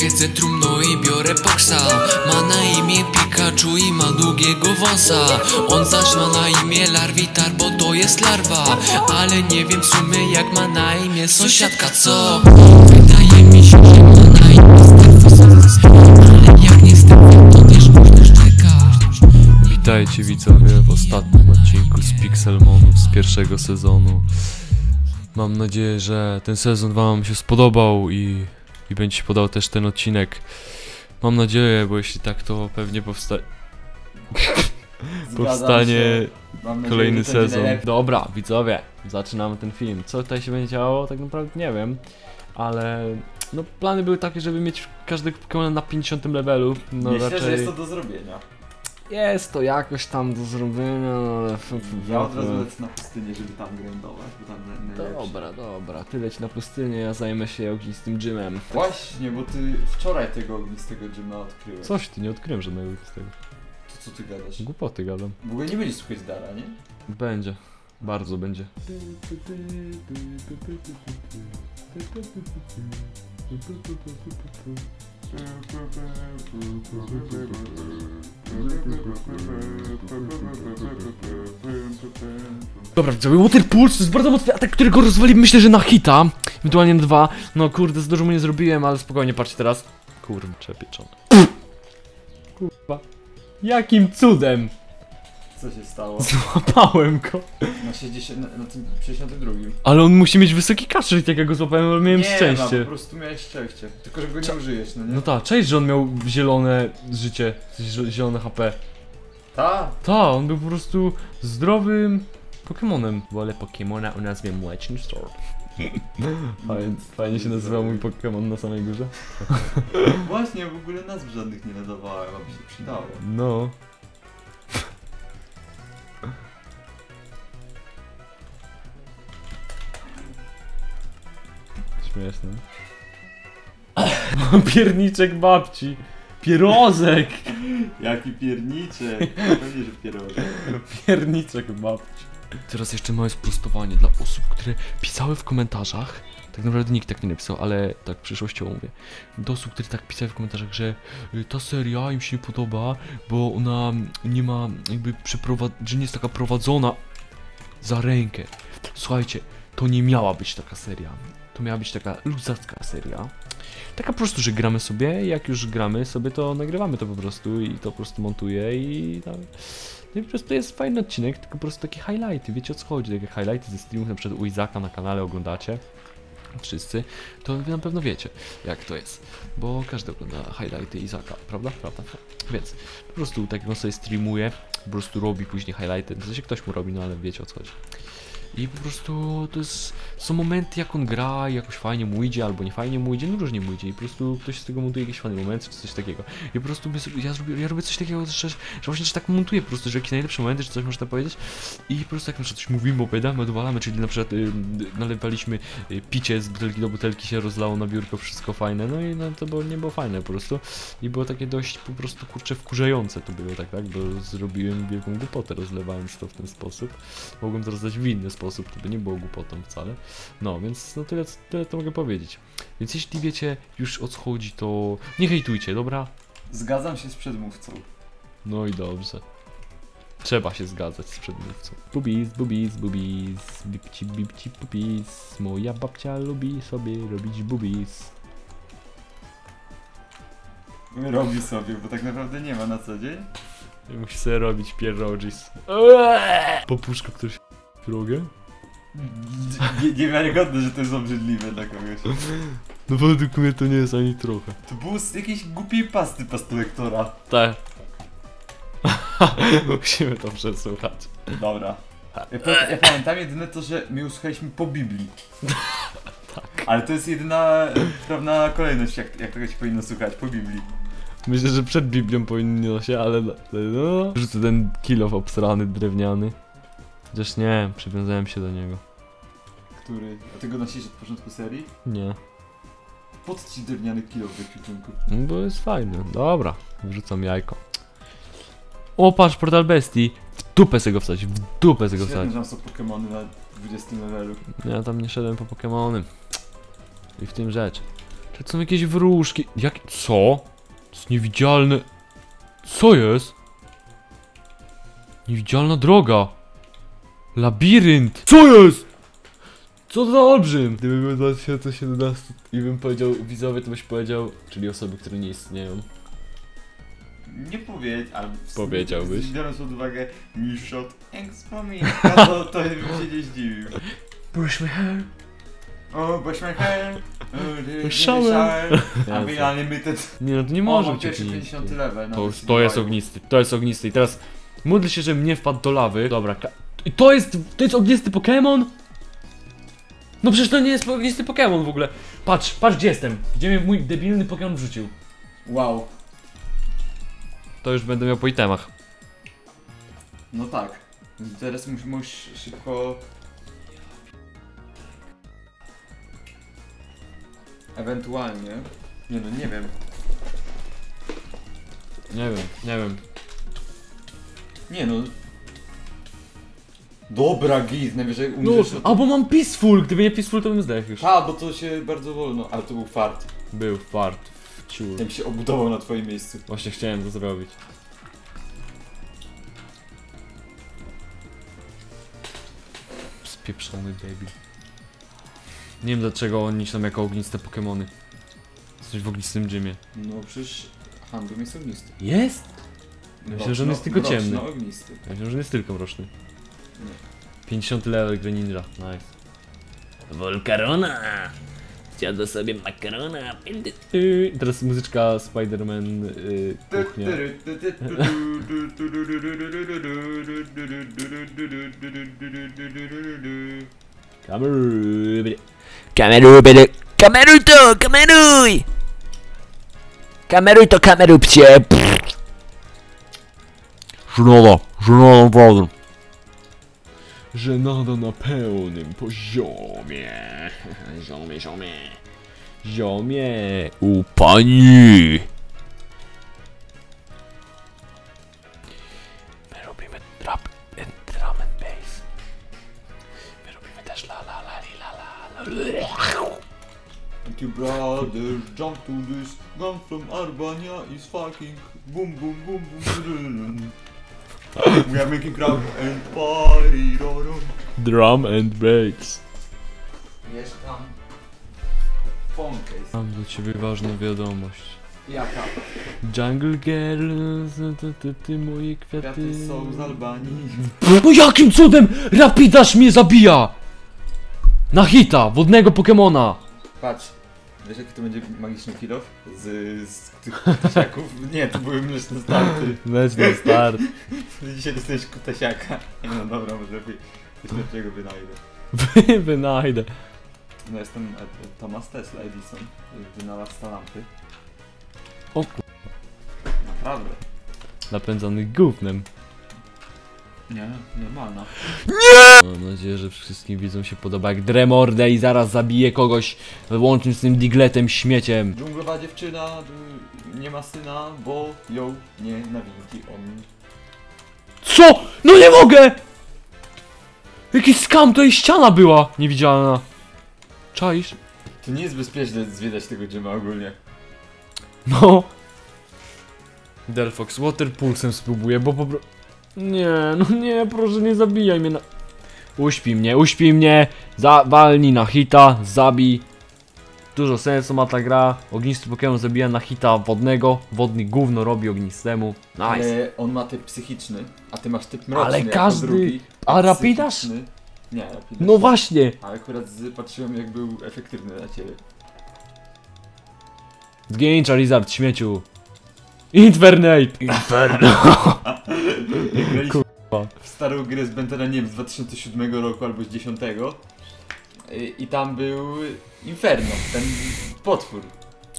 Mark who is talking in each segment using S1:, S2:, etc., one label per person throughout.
S1: Pokéce trumno i biorę boksa Ma na imię Pikachu i ma długiego wąsa On zaś ma na imię Larvitar, bo to jest larwa. Ale nie wiem w sumie jak ma na imię sąsiadka, co? Wydaje mi się, że ma na imię Starfosaurus Ale jak nie Starfo, to też można szczekać
S2: Witajcie widzowie w ostatnim odcinku z Pixelmonów z pierwszego sezonu. Mam nadzieję, że ten sezon wam się spodobał i, i będzie się podał też ten odcinek. Mam nadzieję, bo jeśli tak, to pewnie powsta powstanie kolejny sezon. Dobra, widzowie, zaczynamy ten film. Co tutaj się będzie działo, tak naprawdę nie wiem, ale no plany były takie, żeby mieć każdego Pokemona na 50 levelu. No
S3: Myślę,
S2: raczej
S3: że jest to do zrobienia.
S2: Jest to jakoś tam do zrobienia, no ale...
S3: Ja od razu lecę na pustynię, żeby tam grindować, bo tam.
S2: Dobra, dobra, ty leć na pustynię, ja zajmę się ognistym dżemem.
S3: Właśnie, bo ty wczoraj tego ognistego dżyma odkryłeś.
S2: Coś ty, nie odkryłem żadnego z tego.
S3: To co ty gadasz?
S2: Głupoty gadam.
S3: W ogóle nie będzie słuchać Dara, nie?
S2: Będzie. Bardzo będzie. Dobra, widzowie, Water Pulse to jest bardzo mocny atak, którego rozwalimy myślę, że na hita. Ewentualnie na dwa. No kurde, za dużo mu nie zrobiłem, ale spokojnie, patrzcie teraz. Kurczę, pieczone. Kurwa. Jakim cudem
S3: Co się stało?
S2: złapałem go?
S3: Na 60, na, na tym 62.
S2: Ale on musi mieć wysoki kaszel, jak ja go złapałem, ale miałem
S3: nie, Ma,
S2: szczęście.
S3: po prostu miałeś szczęście. Tylko, że go nie użyjesz, no nie?
S2: No tak, cześć, że on miał zielone życie, zi- zielone HP.
S3: Ta?
S2: Ta, on był po prostu zdrowym Pokemonem. Wolę Pokemona o nazwie Mleczny Sword. Fajnie, fajnie się nazywał mój Pokemon na samej górze.
S3: Właśnie, w ogóle nazw żadnych nie nadawałem, a by się przydało.
S2: No. Śmieszne. Pierniczek babci. Pierozek!
S3: Jaki pierniczek! Pewnie, że pierożek.
S2: Pierniczek babci. Teraz jeszcze małe sprostowanie dla osób, które pisały w komentarzach. Tak naprawdę nikt tak nie napisał, ale tak przyszłościowo mówię. Do osób, które tak pisały w komentarzach, że y, ta seria im się nie podoba, bo ona nie ma jakby przeprowad... że nie jest taka prowadzona za rękę. Słuchajcie, to nie miała być taka seria. To miała być taka luzacka seria. Taka po prostu, że gramy sobie, jak już gramy sobie, to nagrywamy to po prostu i to po prostu montuję i tam... No i po prostu jest fajny odcinek, tylko po prostu takie highlighty, wiecie o co chodzi, takie highlighty ze streamów, na przykład u Izaka na kanale oglądacie, wszyscy, to wy na pewno wiecie, jak to jest, bo każdy ogląda highlighty Izaka, prawda? Prawda? Więc po prostu tak jak on sobie streamuje, po prostu robi później highlighty, w sensie ktoś mu robi, no ale wiecie o co chodzi. I po prostu to jest, są momenty jak on gra i jakoś fajnie mu idzie, albo nie fajnie mu idzie, no różnie mu idzie. I po prostu ktoś z tego montuje jakiś fajny moment, czy coś takiego. I po prostu ja, zrobię, ja robię coś takiego, że, że właśnie że tak montuję po prostu, że jakieś najlepsze momenty, czy coś można powiedzieć. I po prostu jak na przykład coś mówimy, opowiadamy, odwalamy, czyli na przykład y, nalewaliśmy y, picie z butelki do butelki się rozlało na biurko, wszystko fajne, no i no, to było, nie było fajne po prostu. I było takie dość po prostu kurcze wkurzające to było tak, tak, bo zrobiłem wielką głupotę rozlewając to w ten sposób. Mogłem to rozdać w inny sposób, to by nie było głupotą wcale. No, więc no tyle, tyle to mogę powiedzieć. Więc jeśli wiecie już o co chodzi, to nie hejtujcie, dobra?
S3: Zgadzam się z przedmówcą.
S2: No i dobrze. Trzeba się zgadzać z przedmówcą. Bubis, bubis, bubis, bibci, bibci, bubis. Moja babcia lubi sobie robić bubis.
S3: Robi sobie, bo tak naprawdę nie ma na co dzień.
S2: Musi sobie robić pierogis. Popuszka ktoś w drogę?
S3: Nie- Niewiarygodne, że to jest obrzydliwe dla kogoś.
S2: No według mnie to nie jest ani trochę.
S3: To było z jakiejś głupiej pasty pastylektora.
S2: Tak. Musimy to przesłuchać.
S3: Dobra. Ja, pa- ja pamiętam jedyne to, że my usłuchaliśmy po Biblii.
S2: Tak.
S3: Ale to jest jedyna prawna kolejność, jak, jak tego się powinno słuchać, po Biblii.
S2: Myślę, że przed Biblią powinno się, ale ale no. Rzucę ten kilof obsrany, drewniany. Chociaż nie, przywiązałem się do niego.
S3: Który? A ty go nosisz od początku serii?
S2: Nie.
S3: Po co ci drewniany kilo w ekwipunku?
S2: No bo jest fajny. Dobra, wrzucam jajko. O, patrz, portal bestii. W dupę sobie go wstać, w dupę sobie go
S3: Świetnie,
S2: wstać.
S3: że tam są Pokemony na 20 levelu.
S2: Ja tam nie szedłem po Pokemony. I w tym rzecz. To są jakieś wróżki. Jak... Co? To jest niewidzialne... Co jest? Niewidzialna droga. Labirynt. Co jest? Co to za olbrzym? Gdyby był 2017 i bym powiedział widzowie, to byś powiedział, czyli osoby, które nie istnieją.
S3: Nie powiedz, ale...
S2: Powiedziałbyś.
S3: Biorąc pod uwagę niż od Expominka, to, to bym się nie zdziwił.
S2: Brush my hair.
S3: O, brush my hair. oh,
S2: Shower.
S3: A
S2: co?
S3: unlimited.
S2: Nie no, to nie może być
S3: pierwszy
S2: ognisty.
S3: 50 level.
S2: To,
S3: nawet
S2: to jest ognisty, to jest ognisty i teraz módl się, żebym nie wpadł do lawy. Dobra, ka- I to jest, to jest ognisty Pokémon? No przecież to nie jest ognisty Pokémon w ogóle. Patrz, patrz gdzie jestem. Gdzie mnie mój debilny Pokémon wrzucił.
S3: Wow.
S2: To już będę miał po itemach.
S3: No tak. Teraz mus- musisz szybko... Ewentualnie... Nie no, nie wiem.
S2: Nie wiem, nie wiem.
S3: Nie no... Dobra, git, najwyżej
S2: No,
S3: umrzesz...
S2: a bo mam Peaceful, gdyby nie Peaceful to bym zdechł już.
S3: A, bo to się bardzo wolno, ale to był fart.
S2: Był fart, w ciul.
S3: Jak się obudował na twoim miejscu.
S2: Właśnie chciałem to zrobić. Spieprzony debil. Nie wiem dlaczego oni są jako ogniste Pokémony. Jesteś w ognistym gymie.
S3: No przecież handlum jest ognisty.
S2: Jest? Myślę, że on jest tylko ciemny.
S3: No ognisty.
S2: Ja myślę, że nie jest tylko mroczny.
S3: Nie.
S2: 50 level Greninja, nice. Volcarona! Zjadł sobie makarona. Teraz muzyczka Spider-Man y, kuchnia. Kameruj.
S4: Kameruj. Kameruj to, kameruj! Kameruj to, kameruj pcie!
S2: Żenada, żenada naprawdę. Żenada na pełnym poziomie. Ziomie, ziomie. Ziomie.
S4: U pani!
S2: My robimy rap and drum and bass. My robimy też la la la la la la.
S3: Brothers jump to this gun from Albania is fucking boom boom boom boom. We are making crowd and party. ro, ro.
S2: Drum and bass.
S3: Jest tam.
S2: Mam do ciebie ważną wiadomość.
S3: Jaka?
S2: Jungle Girl, ty, ty, ty moje kwiaty.
S3: Kwiaty są z Albanii.
S2: No jakim cudem Rapidash mnie zabija? Na hita, wodnego Pokemona.
S3: Patrz. Wiesz jaki to będzie magiczny kill off? Z, z tych kutasiaków? Nie, to były mleczne starty.
S2: Mleczny start.
S3: Dzisiaj dostajesz kutasiaka. Nie no dobra, może lepiej coś lepszego wynajdę.
S2: Wynajdę.
S3: No jestem e, e, Thomas Tesla Edison, wynalazca lampy.
S2: O ku...
S3: Naprawdę.
S2: Napędzany gównem.
S3: Nie, normalna.
S2: Mam nadzieję, że wszystkim widzom się podoba jak Dremordę i zaraz zabije kogoś łącznie z tym digletem śmieciem.
S3: Dżunglowa dziewczyna nie ma syna, bo ją nienawidzi on.
S2: Co? No nie mogę! Jakiś skam, to jej ściana była niewidzialna. Czaisz?
S3: To nie jest bezpieczne zwiedzać tego dżema ogólnie.
S2: No. Delphox Water Pulsem spróbuję, bo po pro... Nie, no nie, proszę nie zabijaj mnie na... Uśpij mnie, uśpij mnie, zawalnij na hita, zabij. Dużo sensu ma ta gra, ognisty Pokémon zabija na hita wodnego, wodny gówno robi ognistemu. Nice.
S3: Ale on ma typ psychiczny, a ty masz typ mroczny
S2: Ale każdy-
S3: drugi.
S2: A Rapidash?
S3: Nie, Rapidash.
S2: No właśnie!
S3: Ale akurat z, patrzyłem jak był efektywny dla ciebie.
S2: Zgień Charizard, śmieciu. Infernape!
S3: Jak graliśmy
S2: Kurwa.
S3: w starą grę z Bentena, nie wiem, z 2007 roku albo z 10 i, i tam był Inferno, ten potwór.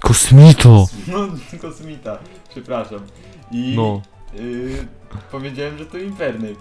S2: Kosmito!
S3: No, kosmita, przepraszam. I
S2: No.
S3: y, powiedziałem, że to Infernape.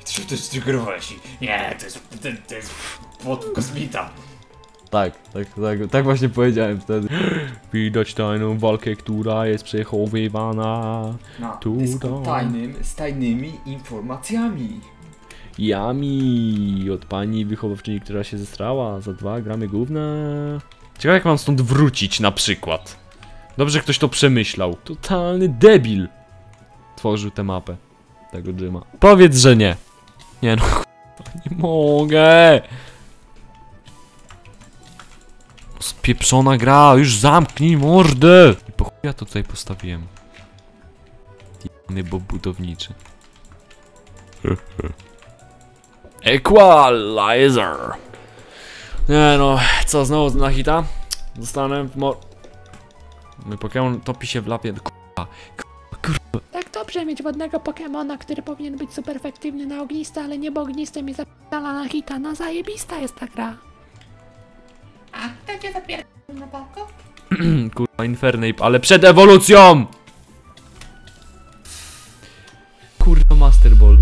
S3: I ty się też triggerowałeś i nie, to jest, to, to jest potwór kosmita.
S2: Tak, tak, tak, tak właśnie powiedziałem wtedy. Widać tajną walkę, która jest przechowywana.
S3: Na
S2: Tu
S3: dysku tajnym, z tajnymi informacjami.
S2: Yami od pani wychowawczyni, która się zestrała za dwa gramy gówna. Ciekawe jak mam stąd wrócić na przykład. Dobrze że ktoś to przemyślał. Totalny debil. Tworzył tę mapę. Tego Jima. Powiedz, że nie. Nie no, nie mogę. Spieprzona gra, już zamknij mordę! I po ja to tutaj postawiłem. Jany bob budowniczy. Equalizer! Nie no, co, znowu na hita? Zostanę w mo... Mój Pokémon topi się w lapie, kurwa.
S5: Tak dobrze mieć wodnego Pokemona, który powinien być super efektywny na ogniste, ale niebo ogniste mi zapierdala na hita. No zajebista jest ta gra. Cię zapierdala na?
S2: Kurwa, Infernape, ale przed ewolucją! Kurwa, Master Ball.